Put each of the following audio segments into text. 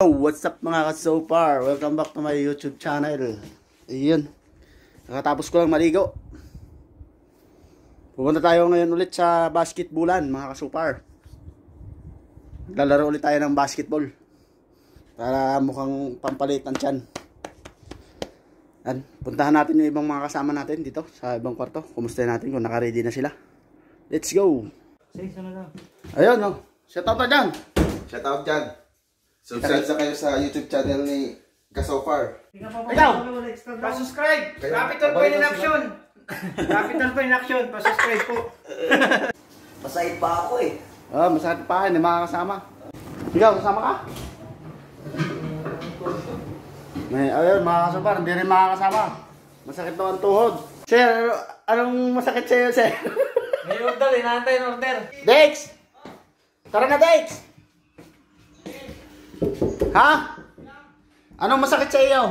Oh, what's up mga ka-so-far? Welcome back to my YouTube channel. Ayun. Nakatapos ko lang maligo. Pupunta tayo ngayon ulit sa basketballan mga ka-so-far. Lalaro ulit tayo ng basketball. Para mukhang pampalit ang tiyan. Yan. Puntahan natin yung ibang mga kasama natin dito sa ibang kwarto. Kumusta natin kung naka-ready na sila. Let's go! Ayun, oh. Shout out na dyan. Shout out dyan. Subscribe na kayo sa YouTube channel ni Kasofar. Ikaw! Pa-subscribe! Capital Point in Action! Capital Point in Action! Pa-subscribe po! Masahit pa ako eh. Ah, masakit pa, hindi makakasama. Ikaw, kasama ka? May, ayun, mga kasupar, hindi rin makakasama. Masakit daw ang tuhod. Sir, ano- anong masakit sa'yo, sir? May order, inaantay yung order. Dex! Tara na, Dex! Ha? Anong masakit sa iyo?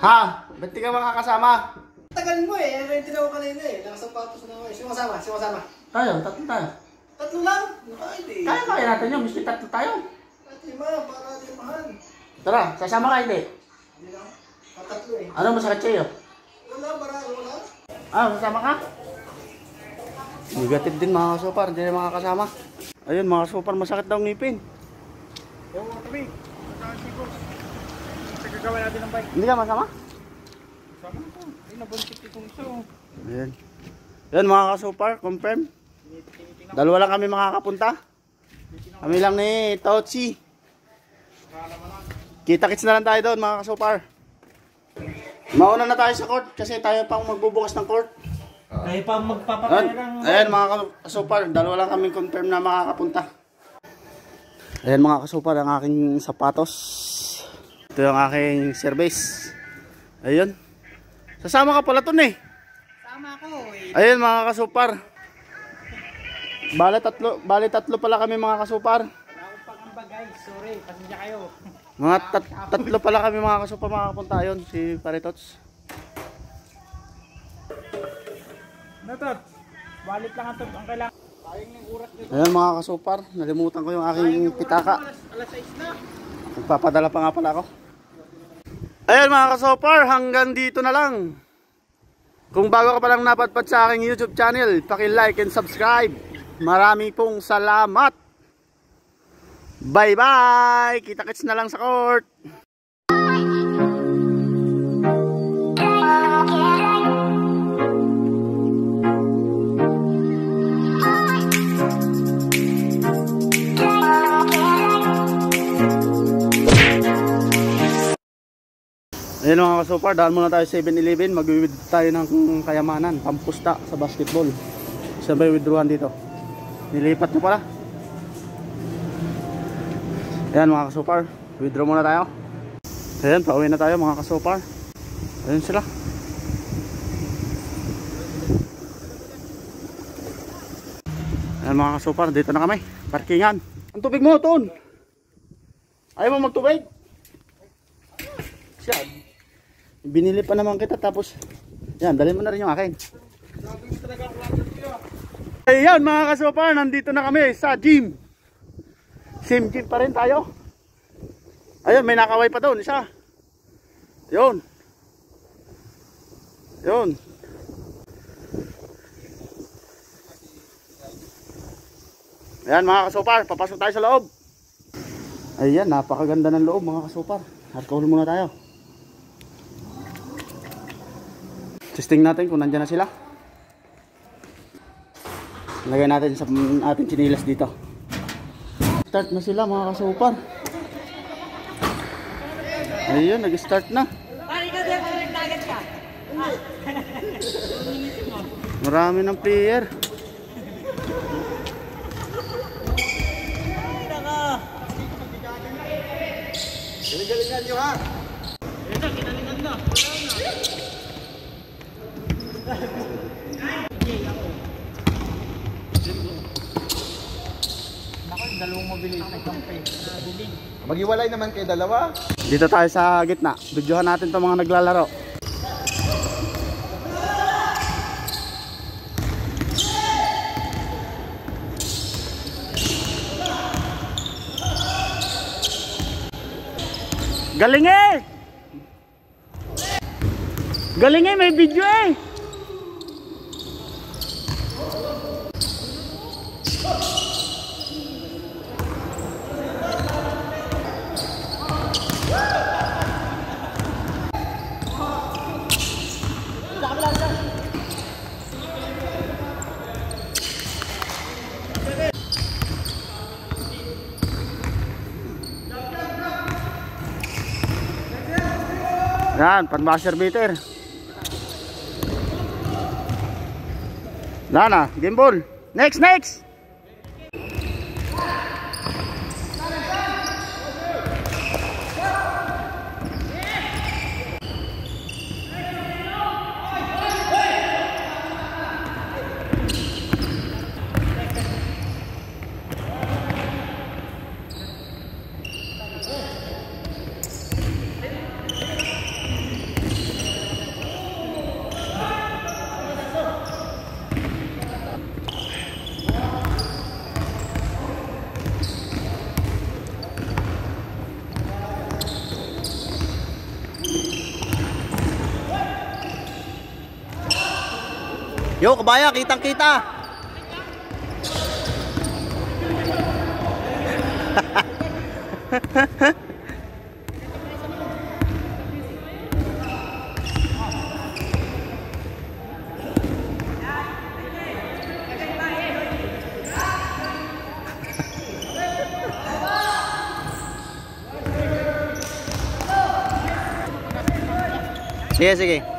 Ha? Ba't di ka makakasama? Tagal mo eh, ano yung tinawa kanina eh. Nakasapatos na ako eh. Sino kasama? Sino kasama? Tayo, tatlo tayo. Tatlo lang? Ay, di. Kaya kaya natin yun, miski tatlo tayo. Ate ma, para di mahal. Tara, sasama ka hindi. Hindi lang. Patatlo eh. Ano masakit sa iyo? Wala, para wala. Ah, sasama ka? Negative din mga kasupar, hindi na makakasama. Ayun mga kasupar, masakit daw ngipin. Oo, kami. Kasama si boss. Kasi gagawa natin ng bike. Hindi ka masama? Sama ko. Ay, nabuntik itong isa. oh. Ayan. Yan mga kasupar, confirm. Dalawa lang kami makakapunta. Kami lang ni Totsi. Kita-kits na lang tayo doon mga kasupar. Mauna na tayo sa court kasi tayo pang magbubukas ng court. Tayo pa Ayan, magpapakaya ng... ayan mga kasupar, dalawa lang kami confirm na makakapunta. Ayan mga kasupar, ang aking sapatos. Ito yung aking service. Ayun. Sasama ka pala to eh. Sama ko eh. Ayun mga kasupar. Bale tatlo, bale tatlo pala kami mga kasupar. Wala akong pangamba guys. Sorry, pasensya kayo. Mga tat- tatlo pala kami mga kasupar makakapunta ayun si Paritots. Natot, balik lang ang ang kailangan. Ayun mga kasupar, nalimutan ko yung aking pitaka. Alas, alas 6 na. Magpapadala pa nga pala ako. Ayun mga kasopar, hanggang dito na lang. Kung bago ka pa lang napadpad sa aking YouTube channel, paki-like and subscribe. Marami pong salamat. Bye-bye! Kita-kits na lang sa court. Ayun mga kasupar, dahil muna tayo sa 7-Eleven, mag-withdraw tayo ng kayamanan, pampusta sa basketball. Saan ba yung withdrawal dito? Nilipat nyo pala. Ayan mga kasupar, withdraw muna tayo. Ayan, pauwi na tayo mga kasupar. Ayan sila. Ayan mga kasupar, dito na kami. Parkingan. Ang tubig mo, Ton! Ayaw mo magtubig? Siya. Binili pa naman kita tapos yan, dali mo na rin yung akin. Ayan mga kasopar, nandito na kami sa gym. Same gym pa rin tayo. Ayun, may nakaway pa doon, isa. Yun. Yun. Ayan mga kasopar, papasok tayo sa loob. Ayan, napakaganda ng loob mga kasopar. Alcohol muna tayo. Testing natin kung nandyan na sila. Lagay natin sa ating chinilas dito. Start na sila mga kasupar. Ayun, nag-start na. Marami ng player. Galingan nyo ha dalawang mobilis Maghiwalay naman kay dalawa Dito tayo sa gitna Dudyohan natin itong mga naglalaro Galing eh! Galing eh, may video eh! Yan, pan masher beater. Lana, gimbal. Next, next. Yo, kabaya, kitang kita. Sige, sige.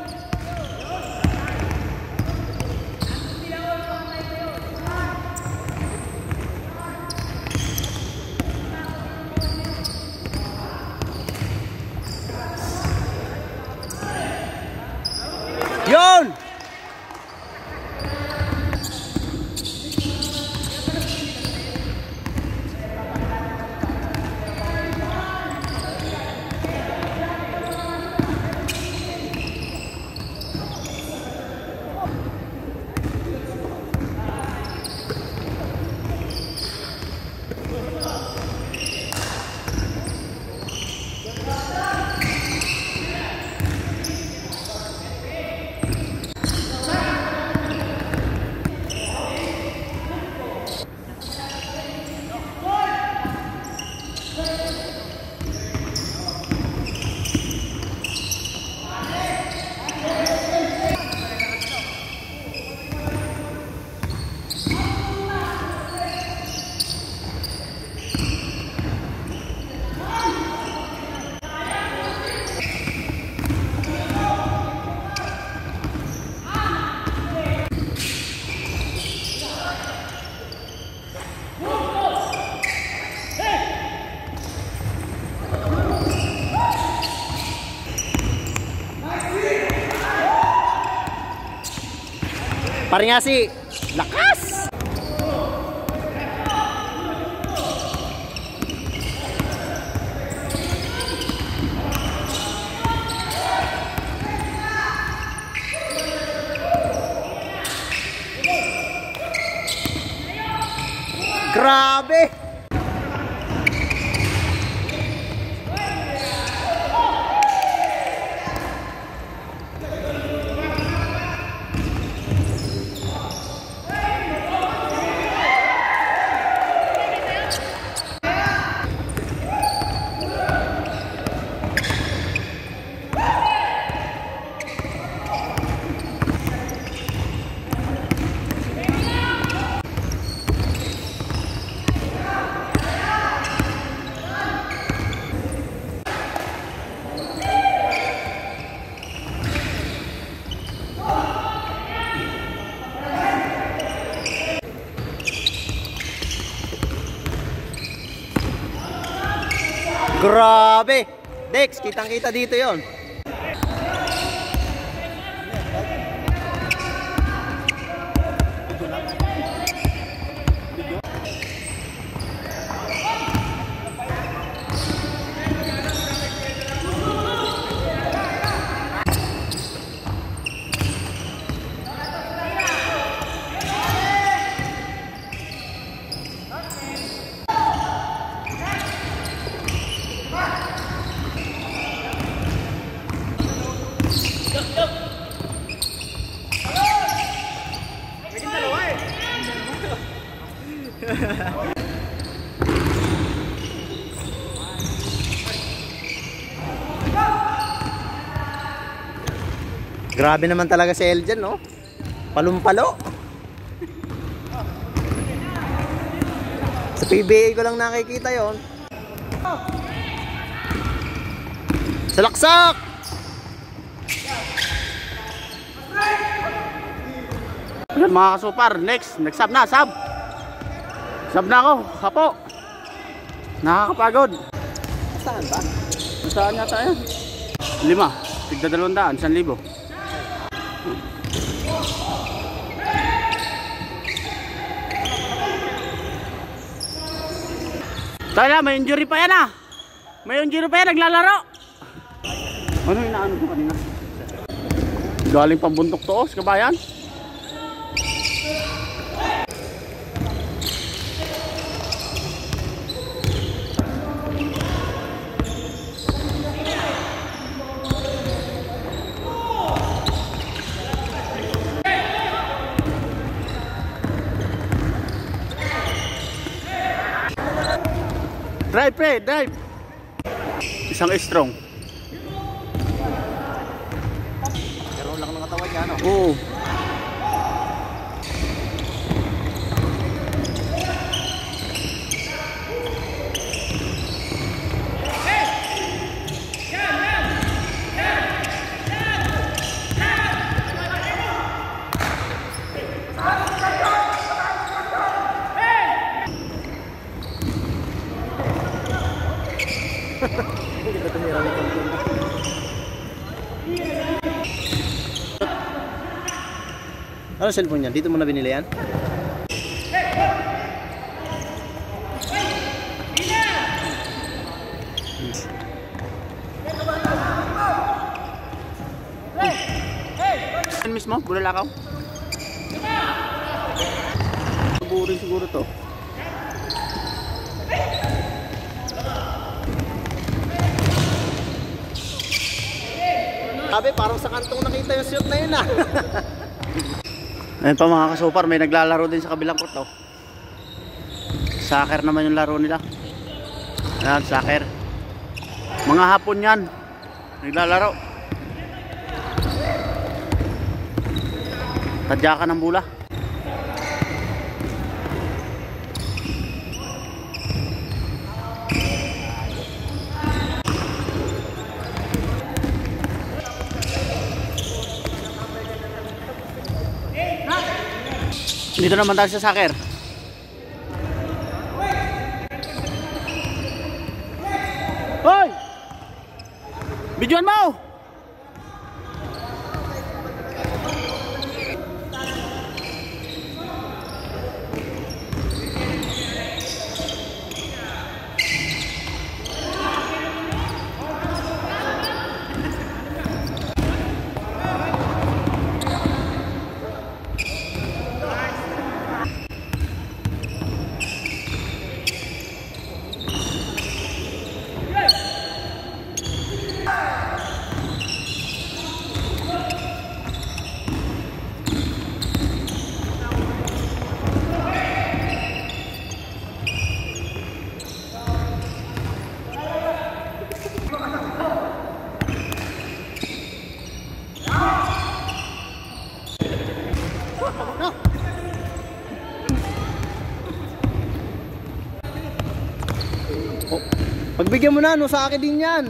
Paringasi, lakas! Grabe! Grabe! Dex, kitang-kita dito yon. Grabe naman talaga si Eljan, no? Palumpalo. Sa PBA ko lang nakikita yon. Salaksak! Ayan mga kasupar, next, sub na, sub. Sub na ako, kapo. Nakakapagod. Saan ba? Saan yata yan? Lima, tigda dalawang daan, isang libo. Tala, may injury pa yan ah. May injury pa yan, naglalaro. Ano inaano ko kanina? Galing pambuntok to, oh, kabayan. Drive pre, drive. Isang strong. Pero lang ng katawan niya, ano? Oo. Ano cellphone niya? Dito mo na binili yan? Yan mismo? Bulalakaw? Burin siguro to. Sabi, parang sa kantong nakita yung shoot na yun ah. Ayun pa mga kasupar, may naglalaro din sa kabilang court oh. Soccer naman yung laro nila. Ayan, soccer. Mga hapon yan. Naglalaro. Tadya ka ng bula. Dito naman tayo sa soccer. Oh, pagbigyan mo na, no, sa akin din yan.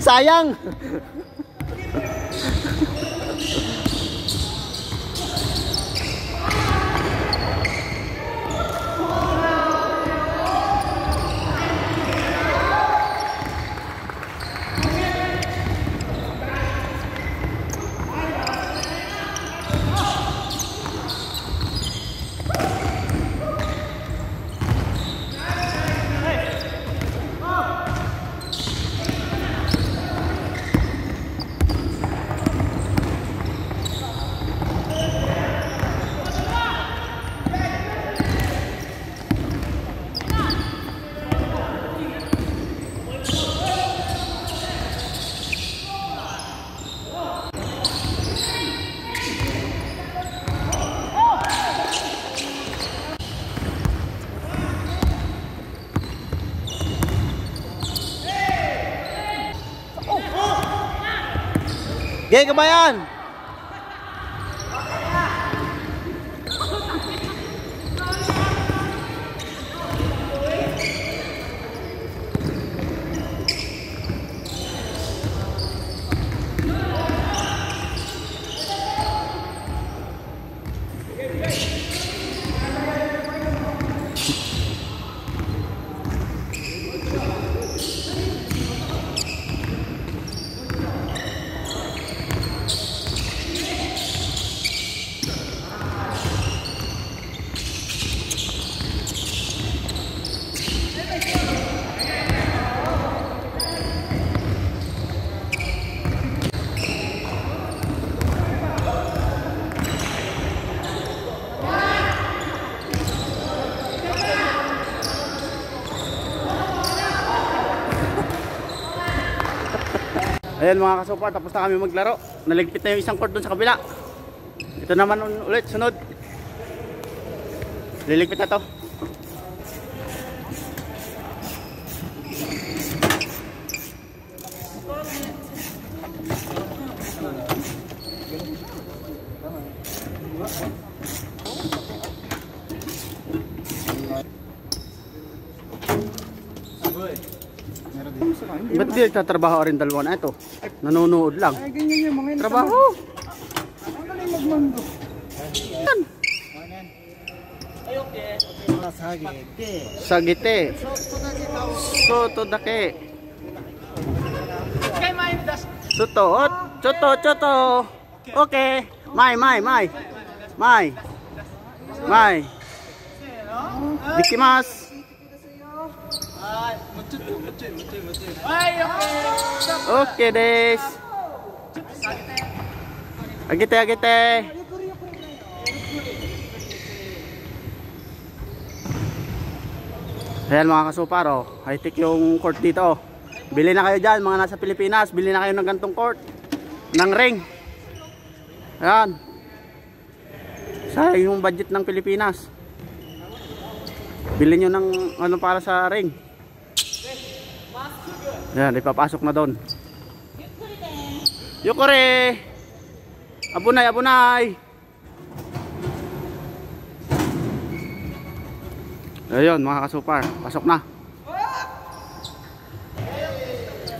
Sayang! Gay kabayan! Ayan mga kasupar, tapos na kami maglaro. Naligpit na yung isang court doon sa kabila. Ito naman ulit, sunod. Liligpit na to. Ba't di nagtatrabaho rin dalawa na ito? Nanonood lang. Ay, ganyan yung mga yun. Trabaho! Ang galing magmando. Sagite. Soto dake. Soto. Ot. Choto, choto. Okay. Mai, mai, mai. Mai. Mai. Dikimasu. Okay des. Agite, agite. Ayan mga kasupar oh. High tech yung court dito oh. Bili na kayo dyan mga nasa Pilipinas. Bili na kayo ng gantong court. Ng ring. Ayan. Sa yung budget ng Pilipinas. Bili nyo ng ano para sa ring. Ayan, ipapasok na doon. Yukore! Abunay, abunay! Ayun mga kasupar, pasok na.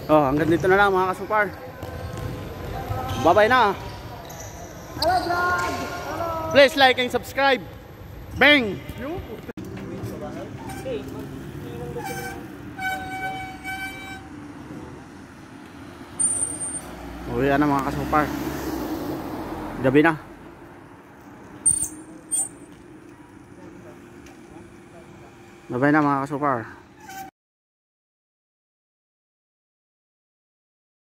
Oh, hanggang dito na lang mga kasupar. Bye-bye na. Please like and subscribe. Bang! Uwi na mga kasupar. Gabi na. Bye-bye na mga kasupar.